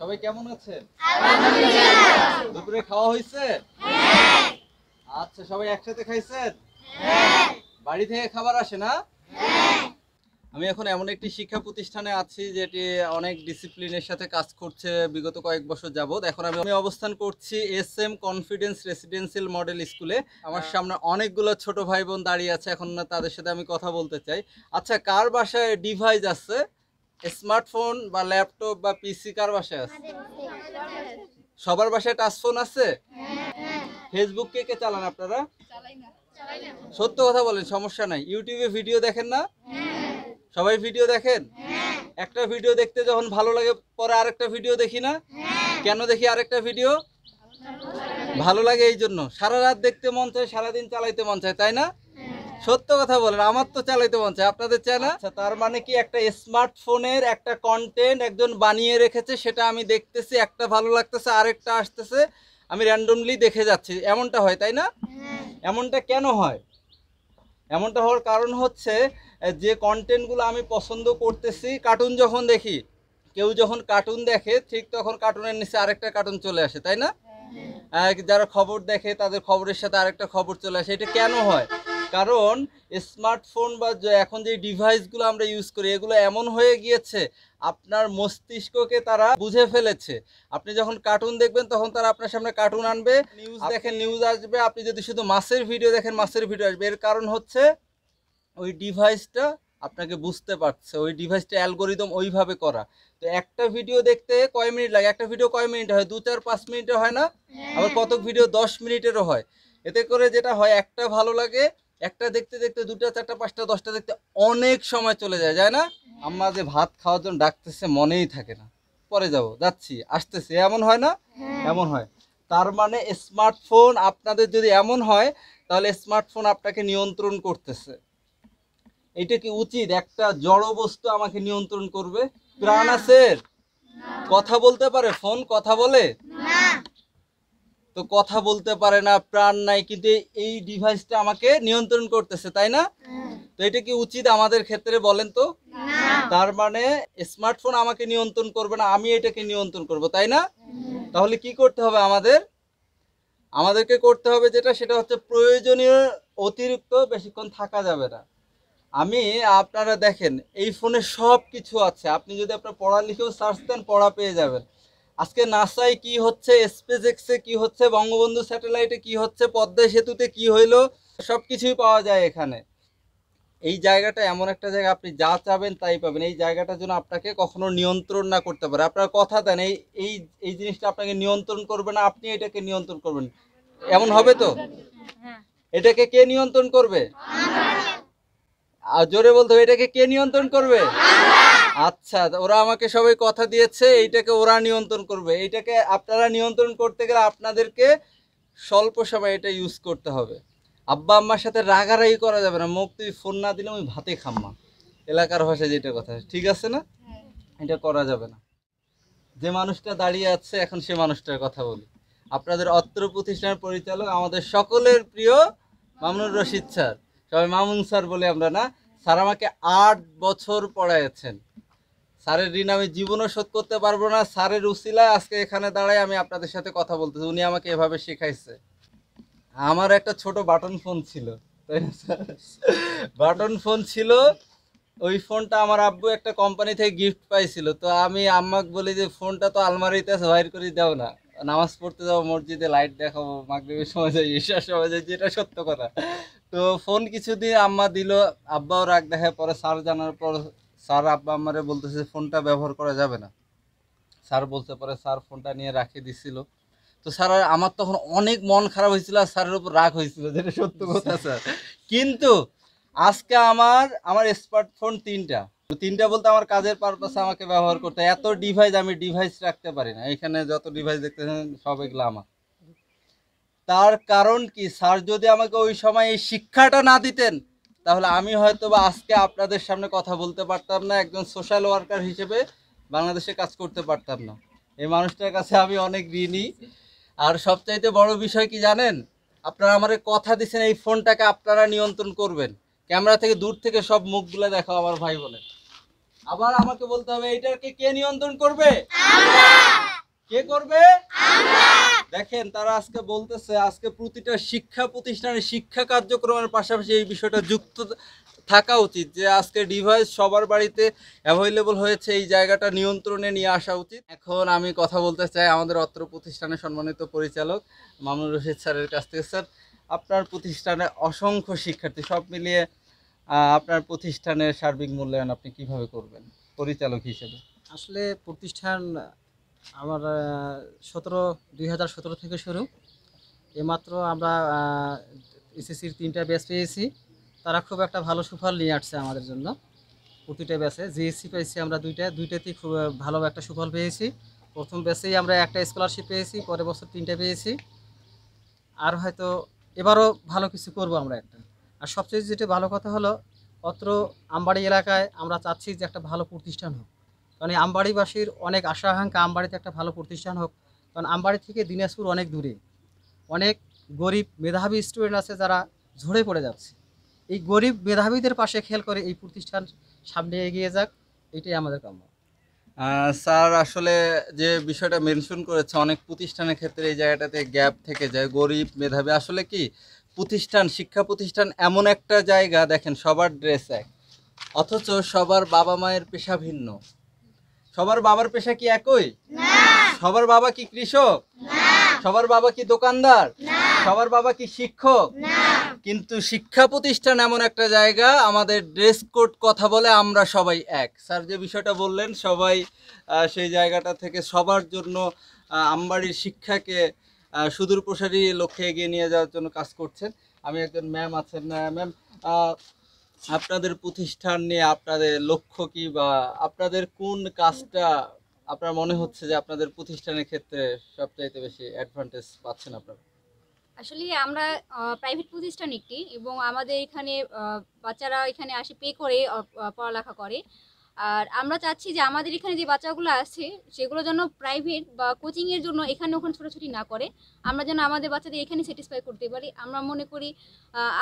সবাই কেমন আছেন? দুপুরে খাওয়া হয়েছে? আচ্ছা সবাই একসাথে খাইছেন? বাড়ি থেকে খাবার আসে না? আমি এখন এমন একটি শিক্ষা প্রতিষ্ঠানে আছি যেটি অনেক ডিসিপ্লিনের সাথে কাজ করছে বিগত কয়েক বছর যাবত এখন আমি আমি অবস্থান করছি S M confidence residential model স্কুলে আমার সামনে অনেকগুলো ছোট ভাই বোন দাঁড়িয়ে আছে এখন তাদের সাথে আমি কথা বলতে চাই। আচ্ছা কার বাসায় ডিভাইস আছে? স্মার্টফোন বা ল্যাপটপ বা পিসি কার বাসায় আছে? সবার বাসায় টাচ ফোন আছে? ফেসবুক কে কে চালান আপনারা? সত্য কথা বলেন সমস্যা নাই। ইউটিউবে ভিডিও দেখেন না? সবাই ভিডিও দেখেন? একটা ভিডিও দেখতে যখন ভালো লাগে পরে আরেকটা ভিডিও দেখি না? কেন দেখি আরেকটা ভিডিও ভালো লাগে এই জন্য। সারা রাত দেখতে মন চায় সারাদিন চালাইতে মন চায় তাই না? সত্য কথা বলেন আমার তো চালাইতে মন চায়। আপনাদের চায় না? আচ্ছা, তার মানে কি একটা স্মার্টফোনের একটা কন্টেন্ট একজন বানিয়ে রেখেছে সেটা আমি দেখতেছি একটা ভালো লাগতেছে আরেকটা আসতেছে আমি র্যান্ডমলি দেখে যাচ্ছি। এমনটা হয় তাই না? এমনটা কেন হয়? এমনটা হওয়ার কারণ হচ্ছে যে কন্টেন্টগুলো আমি পছন্দ করতেছি কার্টুন যখন দেখি কেউ যখন কার্টুন দেখে ঠিক তখন কার্টুনের নিচে আরেকটা কার্টুন চলে আসে তাই না? আহ, যারা খবর দেখে তাদের খবরের সাথে আরেকটা খবর চলে আসে এটা কেন হয়? কারণ স্মার্টফোন বা এখন যে ডিভাইসগুলো আমরা ইউজ করি এগুলো এমন হয়ে গিয়েছে আপনার মস্তিষ্ককে তারা বুঝে ফেলেছে। আপনি যখন কার্টুন দেখবেন তখন তারা আপনার সামনে কার্টুন আনবে নিউজ দেখেন নিউজ আসবে আপনি যদি শুধু মাছের ভিডিও দেখেন মাছের ভিডিও আসবে। এর কারণ হচ্ছে ওই ডিভাইসটা আপনাকে বুঝতে পারছে ওই ডিভাইসটা অ্যালগোরিদম ওইভাবে করা। তো একটা ভিডিও দেখতে কয় মিনিট লাগে? একটা ভিডিও কয় মিনিট হয়? দু চার পাঁচ মিনিটে হয় না? আবার কত ভিডিও দশ মিনিটেরও হয়? এতে করে যেটা হয় একটা ভালো লাগে একটা দেখতে দেখতে দুটা চারটা পাঁচটা দশটা দেখতে অনেক সময় চলে যায় যায় না? আম্মা যে ভাত খাওয়ার জন্য ডাকতেছে মনেই থাকে না। পরে যাব যাচ্ছি আসতেছে এমন হয় না? এমন হয়। তার মানে স্মার্টফোন আপনাদের যদি এমন হয় তাহলে স্মার্টফোন আপনাকে নিয়ন্ত্রণ করতেছে। এটা কি উচিত? একটা জড় বস্তু আমাকে নিয়ন্ত্রণ করবে? প্রাণ আছে? কথা বলতে পারে? ফোন কথা বলে? তো কথা বলতে পারে না প্রাণ নাই কিন্তু এই- ডিভাইসটা আমাকে নিয়ন্ত্রণ করতেছে তাই না? তো এটা কি উচিত আমাদের ক্ষেত্রে বলেন তো? তার মানে স্মার্টফোন আমাকে নিয়ন্ত্রণ করবে না আমি এটাকে নিয়ন্ত্রণ করব তাই না? তাহলে কি করতে হবে আমাদের? আমাদেরকে করতে হবে যেটা সেটা হচ্ছে প্রয়োজনীয় অতিরিক্ত বেশিক্ষণ থাকা যাবে না। আমি আপনারা দেখেন এই ফোনে সব কিছু আছে। আপনি যদি আপনার পড়া লিখেও সার্চ দেন পড়া পেয়ে যাবেন। আজকে নাসায় কি হচ্ছে স্পেস এক্সে কি হচ্ছে বঙ্গবন্ধু স্যাটেলাইটে কি হচ্ছে পদ্মা সেতুতে কি হইল সব কিছুই পাওয়া যায় এখানে। এই জায়গাটা এমন একটা জায়গা আপনি যা চাবেন তাই পাবেন। এই জায়গাটার জন্য আপনাকে কখনো নিয়ন্ত্রণ না করতে পারে। আপনার কথা দেন এই এই এই জিনিসটা আপনাকে নিয়ন্ত্রণ করবে না আপনি এটাকে নিয়ন্ত্রণ করবেন। এমন হবে তো? এটাকে কে নিয়ন্ত্রণ করবে? আর জোরে বলতে হবে এটাকে কে নিয়ন্ত্রণ করবে? আচ্ছা ওরা আমাকে সবাই কথা দিয়েছে এইটাকে ওরা নিয়ন্ত্রণ করবে। এইটাকে আপনারা নিয়ন্ত্রণ করতে গেলে আপনাদেরকে স্বল্প সময় এটা ইউজ করতে হবে। আব্বা আম্মার সাথে রাগারাগি করা যাবে না। মুখ তুই ফোন না দিলে আমি ভাতে খাম্মা এলাকার ভাষায় যেটা কথা ঠিক আছে না? এটা করা যাবে না। যে মানুষটা দাঁড়িয়ে আছে এখন সে মানুষটার কথা বলি। আপনাদের অত্র প্রতিষ্ঠানের পরিচালক আমাদের সকলের প্রিয় মামুনুর রশিদ স্যার। সবাই মামুন স্যার বলে আমরা না স্যার আমাকে আট বছর পড়াইছেন স্যারের ঋণ আমি জীবনও শোধ করতে পারব না। স্যারের উসিলায় আজকে এখানে দাঁড়াই আমি আপনাদের সাথে কথা বলতেছি। উনি আমাকে এভাবে শেখাইছে। আমার একটা ছোট বাটন ফোন ছিল, তাই না স্যার? বাটন ফোন ছিল, ওই ফোনটা আমার আব্বু একটা কোম্পানি থেকে গিফট পাইছিল। তো আমি আম্মাকে বলি যে, ফোনটা তো আলমারিতে আছে, বাইর করে দাও না। নামাজ পড়তে যাব, মসজিদে লাইট দেখাবো, মাগরিবের সময় যাই, ঈশার সময় যাই, যেটা সত্য কথা। তো ফোন কিছুদিন আম্মা দিল, আব্বাও রাগ দেখায়, পরে স্যার জানার পর স্যার আব্বা আমারে বলতেছে ফোনটা ব্যবহার করা যাবে না। স্যার বলতে পারে, স্যার, ফোনটা নিয়ে রাখে দিছিল। তো স্যার, আমার তখন অনেক মন খারাপ হয়েছিল আর স্যারের উপর রাগ হয়েছিল যেটা সত্য কথা, স্যার। কিন্তু আজকে আমার আমার স্মার্টফোন তিনটা। তিনটা বলতে আমার কাজের পারপাসে আমাকে ব্যবহার করতে এত ডিভাইস আমি ডিভাইস রাখতে পারি না। এখানে যত ডিভাইস দেখতেছেন, সব এগুলো আমার। তার কারণ কি? স্যার যদি আমাকে ওই সময় এই শিক্ষাটা না দিতেন তাহলে আমি হয়তো বা আজকে আপনাদের সামনে কথা বলতে পারতাম না একজন সোশ্যাল ওয়ার্কার হিসেবে বাংলাদেশে কাজ করতে পারতাম না। এই মানুষটার কাছে আমি অনেক ঋণী। আর সবচাইতে বড় বিষয় কি জানেন? আপনারা আমার কথা দিচ্ছেন এই ফোনটাকে আপনারা নিয়ন্ত্রণ করবেন। ক্যামেরা থেকে দূর থেকে সব মুখগুলো দেখো আমার ভাই বোনের। আবার আমাকে বলতে হবে এইটাকে কে নিয়ন্ত্রণ করবে? দেখেন, তারা আজকে বলতেছে, আজকে প্রতিটা শিক্ষা প্রতিষ্ঠানে শিক্ষা কার্যক্রমের পাশাপাশি এই বিষয়টা যুক্ত থাকা উচিত, যে আজকে ডিভাইস সবার বাড়িতে অ্যাভেলেবল হয়েছে, এই জায়গাটা নিয়ন্ত্রণে নিয়ে আসা উচিত। এখন আমি কথা বলতে চাই আমাদের অত্র প্রতিষ্ঠানের সম্মানিত পরিচালক মামুনুর রশিদ স্যারের কাছ থেকে। স্যার, আপনার প্রতিষ্ঠানে অসংখ্য শিক্ষার্থী, সব মিলিয়ে আপনার প্রতিষ্ঠানের সার্বিক মূল্যায়ন আপনি কীভাবে করবেন? পরিচালক হিসেবে। আসলে প্রতিষ্ঠান আমার সতেরো, দুই হাজার সতেরো থেকে শুরু। এইমাত্র আমরা এসএসসির তিনটা ব্যাচ পেয়েছি। তারা খুব একটা ভালো সুফল নিয়ে আসছে আমাদের জন্য। প্রতিটা ব্যাচে জিএসসি পেয়েছি আমরা দুইটা, দুইটাতেই খুব ভালো একটা সুফল পেয়েছি। প্রথম ব্যাচেই আমরা একটা স্কলারশিপ পেয়েছি, পরের বছর তিনটা পেয়েছি। আর হয়তো এবারও ভালো কিছু করব আমরা একটা। আর সবচেয়ে যেটা ভালো কথা হলো, অত্র আমবাড়ি এলাকায় আমরা চাচ্ছি যে একটা ভালো প্রতিষ্ঠান হোক। কারণ এই আমবাড়িবাসীর অনেক আশা, আকাঙ্ক্ষা আমবাড়িতে একটা ভালো প্রতিষ্ঠান হোক। কারণ আমবাড়ি থেকে দিনাজপুর অনেক দূরে। অনেক গরিব মেধাবী স্টুডেন্ট আছে যারা ঝরে পড়ে যাচ্ছে। এই গরিব মেধাবীদের পাশে খেয়াল করে এই প্রতিষ্ঠান সামনে এগিয়ে যাক, এটাই আমাদের কাম্য। স্যার, আসলে যে বিষয়টা মেনশন করেছে, অনেক প্রতিষ্ঠানের ক্ষেত্রে এই জায়গাটাতে গ্যাপ থেকে যায়। গরিব মেধাবী, আসলে কি? প্রতিষ্ঠান, শিক্ষা প্রতিষ্ঠান এমন একটা জায়গা, দেখেন সবার ড্রেস এক। অথচ সবার বাবা মায়ের পেশা ভিন্ন। সবার বাবার পেশা কি একই? সবার বাবা কি কৃষক? সবার বাবা কি দোকানদার? সবার বাবা কি শিক্ষক? কিন্তু শিক্ষা প্রতিষ্ঠান এমন একটা জায়গা আমাদের ড্রেস কোড কথা বলে আমরা সবাই এক। স্যার যে বিষয়টা বললেন সবাই সেই জায়গাটা থেকে সবার জন্য আমবাড়ির শিক্ষাকে সুদূর প্রসারী লক্ষ্যে এগিয়ে নিয়ে যাওয়ার জন্য কাজ করছেন। আমি একজন ম্যাম আছেন। ম্যাম আপনাদের প্রতিষ্ঠান নিয়ে আপনাদের লক্ষ্য কি বা আপনাদের কোন কাজটা আপনার মনে হচ্ছে যে আপনাদের প্রতিষ্ঠানের ক্ষেত্রে সবচাইতে বেশি অ্যাডভান্টেজ পাচ্ছেন আপনারা? আসলে আমরা প্রাইভেট প্রতিষ্ঠান একটি এবং আমাদের এখানে বাচ্চারা এখানে আসে পে করে পড়ালেখা করে। আর আমরা চাচ্ছি যে আমাদের এখানে যে বাচ্চাগুলো আছে, সেগুলো যেন প্রাইভেট বা কোচিংয়ের জন্য এখানে ওখানে ছোটাছুটি না করে। আমরা যেন আমাদের বাচ্চাদের এখানে স্যাটিসফাই করতে পারি। আমরা মনে করি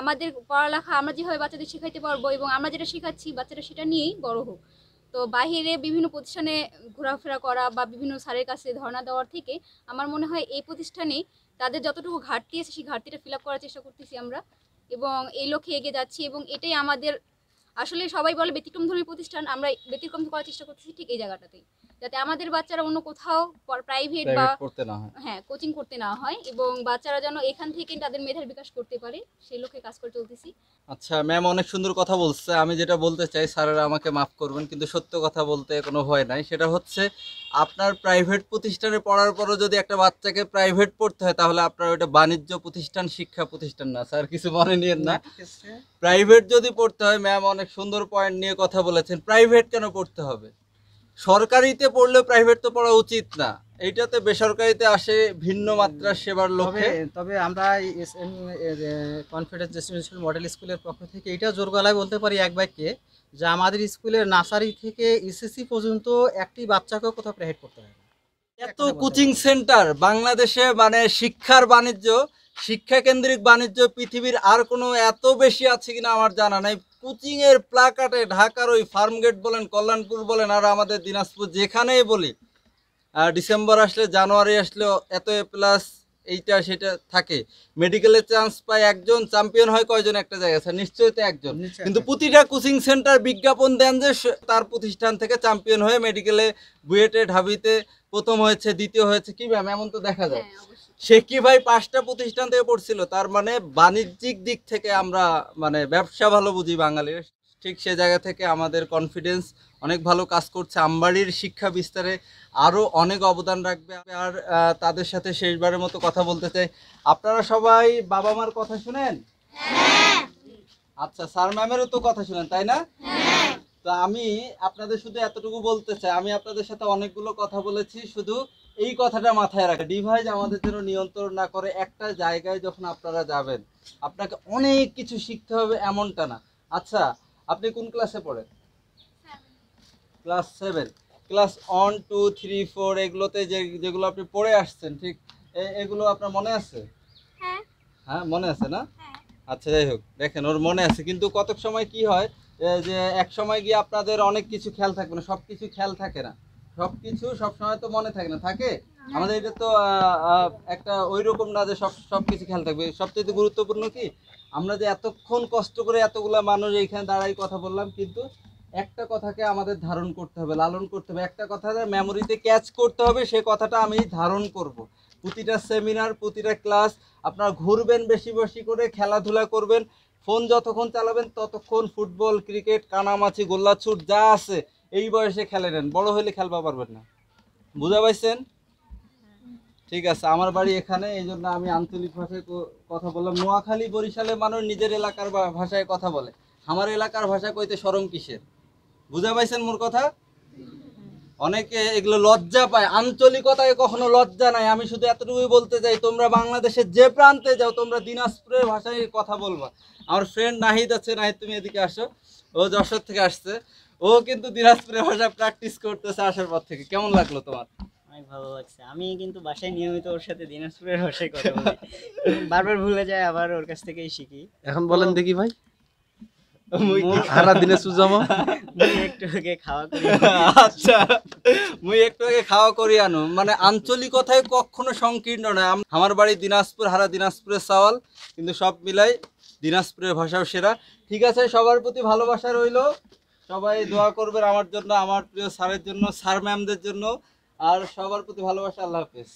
আমাদের পড়ালেখা আমরা যেভাবে বাচ্চাদের শেখাইতে পারব এবং আমরা যেটা শেখাচ্ছি বাচ্চারা সেটা নিয়েই বড় হোক। তো বাইরে বিভিন্ন প্রতিষ্ঠানে ঘোরাফেরা করা বা বিভিন্ন স্যারের কাছে ধর্ণা দেওয়ার থেকে আমার মনে হয় এই প্রতিষ্ঠানে তাদের যতটুকু ঘাটতি আছে, সেই ঘাটতিটা ফিল করার চেষ্টা করতেছি আমরা এবং এই লক্ষ্যে এগিয়ে যাচ্ছি এবং এটাই আমাদের আসলে সবাই বলে ব্যতিক্রম ধর্মী প্রতিষ্ঠান আমরা ব্যতিক্রম করার চেষ্টা করতেছি ঠিক এই জায়গাটাতেই। যাতে আমাদের বাচ্চারা অন্য কোথাও প্রাইভেট বা হয়। হ্যাঁ কোচিং করতে না হয় এবং বাচ্চারা যেন এখান থেকে তাদের মেধার বিকাশ করতে পারে সেই লক্ষ্যে কাজ করে চলতেছি। আচ্ছা ম্যাম অনেক সুন্দর কথা বলছে। আমি যেটা বলতে চাই স্যারেরা আমাকে মাফ করবেন কিন্তু সত্য কথা বলতে কোনো ভয় নাই। সেটা হচ্ছে আপনার প্রাইভেট প্রতিষ্ঠানে পড়ার পরও যদি একটা বাচ্চাকে প্রাইভেট পড়তে হয় তাহলে আপনার ওটা বাণিজ্য প্রতিষ্ঠান শিক্ষা প্রতিষ্ঠান না। স্যার কিছু মনে নিয়েন না। প্রাইভেট যদি পড়তে হয় ম্যাম অনেক সুন্দর পয়েন্ট নিয়ে কথা বলেছেন। প্রাইভেট কেন পড়তে হবে? সরকারিতে পড়লেও প্রাইভেট তো পড়া উচিত না। এইটাতে বেসরকারিতে আসে ভিন্ন মাত্রার সেবার লক্ষ্যে। তবে আমরা S M confidence residential model স্কুলের পক্ষ থেকে এটা জোর গলায় বলতে পারি এক বাক্যে যে আমাদের স্কুলের নার্সারি থেকে এসএসসি পর্যন্ত একটি বাচ্চাকেও কোথাও প্রাইভেট করতে হয় এত কোচিং সেন্টার বাংলাদেশে মানে শিক্ষার বাণিজ্য শিক্ষা কেন্দ্রিক বাণিজ্য পৃথিবীর আর কোনো এত বেশি আছে কিনা আমার জানা নাই। কোচিং এর প্লাকাটে ঢাকার ওই ফার্মগেট বলেন, কল্যাণপুর বলেন, আর আমাদের দিনাজপুর যেখানেই বলি ডিসেম্বর আসলে, জানুয়ারি আসলে এত এ প্লাস এইটা সেটা থাকে। মেডিকেলে চান্স পায় একজন চ্যাম্পিয়ন হয় কয়জন একটা জায়গায়? স্যার নিশ্চয়ই তো একজন। কিন্তু প্রতিটা কোচিং সেন্টার বিজ্ঞাপন দেন যে তার প্রতিষ্ঠান থেকে চ্যাম্পিয়ন হয়ে মেডিকেলে বুয়েটে ঢাবিতে প্রথম হয়েছে দ্বিতীয় হয়েছে কি ম্যাম? এমন তো দেখা যায়। হ্যাঁ সে কি ভাই পাঁচটা প্রতিষ্ঠান থেকে পড়ছিল? তার মানে বাণিজ্যিক দিক থেকে আমরা মানে ব্যবসা ভালো বুঝি বাঙালির। ঠিক সে জায়গা থেকে আমাদের কনফিডেন্স অনেক ভালো কাজ করছে। আমবাড়ির শিক্ষা বিস্তারে আরও অনেক অবদান রাখবে। আর তাদের সাথে শেষবারের মতো কথা বলতে চাই। আপনারা সবাই বাবা মার কথা শুনেন? আচ্ছা স্যার ম্যামেরও তো কথা শুনেন তাই না? তো আমি আপনাদের শুধু এতটুকু বলতে চাই আমি আপনাদের সাথে অনেকগুলো কথা বলেছি শুধু এই কথাটা মাথায় রাখা। ডিভাইস আমাদের জন্য নিয়ন্ত্রণ না করে একটা জায়গায় যখন আপনারা যাবেন আপনাকে অনেক কিছু শিখতে হবে এমনটা না। আচ্ছা আপনি কোন ক্লাসে পড়েন? Class seven class one two three four এগুলোতে যে যেগুলো আপনি পড়ে আসছেন ঠিক? এগুলো আপনার মনে আছে? হ্যাঁ। হ্যাঁ মনে আছে না? হ্যাঁ। আচ্ছা যাই হোক দেখেন ওর মনে আছে। কিন্তু কতক সময় কি হয়? যে এক সময় গিয়ে আপনাদের অনেক কিছু খেয়াল থাকবে না সব কিছু খেয়াল থাকে না। সব কিছু সব সময় তো মনে থাকে না থাকে? আমাদের এটা তো একটা ওই রকম না যে সব সব কিছু খেয়াল থাকবে। সবচেয়ে গুরুত্বপূর্ণ কি আমরা যে এতক্ষণ কষ্ট করে এতগুলা মানুষ এইখানে দাঁড়াই কথা বললাম কিন্তু একটা কথাকে আমাদের ধারণ করতে হবে লালন করতে হবে। একটা কথা মেমোরিতে ক্যাচ করতে হবে সে কথাটা আমি ধারণ করব। প্রতিটা সেমিনার প্রতিটা ক্লাস আপনারা ঘুরবেন বেশি বেশি করে খেলাধুলা করবেন ফোন যতক্ষণ চালাবেন ততক্ষণ ফুটবল ক্রিকেট কানামাছি গোল্লাছুট যা আছে এই বয়সে খেলে নেন, বড় হলে খেলবা পারবেন না। বুঝা পাইছেন? ঠিক আছে, আমার বাড়ি এখানে, এই জন্য আমি আঞ্চলিক ভাষায় কথা বললাম। নোয়াখালী বরিশালে মানুষ নিজের এলাকার ভাষায় কথা বলে। আমার এলাকার ভাষা কইতে সরম কিসের? বুঝা পাইছেন মোর কথা? অনেকে এগুলো লজ্জা পায়। আঞ্চলিকতায় কখনো লজ্জা নাই। আমি শুধু এতটুকুই বলতে চাই, তোমরা বাংলাদেশের যে প্রান্তে যাও, তোমরা দিনাজপুরের ভাষায় কথা বলবা। আমার ফ্রেন্ড নাহিদ আছে, নাহিদ তুমি এদিকে আসো। ও যশোর থেকে আসছে। ও কিন্তু দিনাজপুরের ভাষা প্র্যাকটিস করতেছে আসার পর থেকে। কেমন লাগল তোমার? অনেক ভালো লাগছে। আমি কিন্তু বাসায় নিয়মিত ওর সাথে দিনাজপুরের ভাষায় কথা বলি। বারবার ভুলে যায় আবার ওর কাছ থেকেই শিখি। এখন বলেন দেখি ভাই। সারা দিনে সুজামা। মুই একটু আগে খাওয়া করি। আচ্ছা মুই একটু আগে খাওয়া করি আনো। মানে আঞ্চলিকতায় কখনো সংকীর্ণ নয়। আমার বাড়ি দিনাজপুর হারা দিনাজপুরের সাওয়াল কিন্তু সব মিলাই দিনাজপুরের ভাষাও সেরা। ঠিক আছে সবার প্রতি ভালোবাসা রইল। সবাই দোয়া করবেন আমার জন্য, আমার প্রিয় স্যারের জন্য, স্যার ম্যামদের জন্য। আর সবার প্রতি ভালোবাসা, আল্লাহ হাফেজ।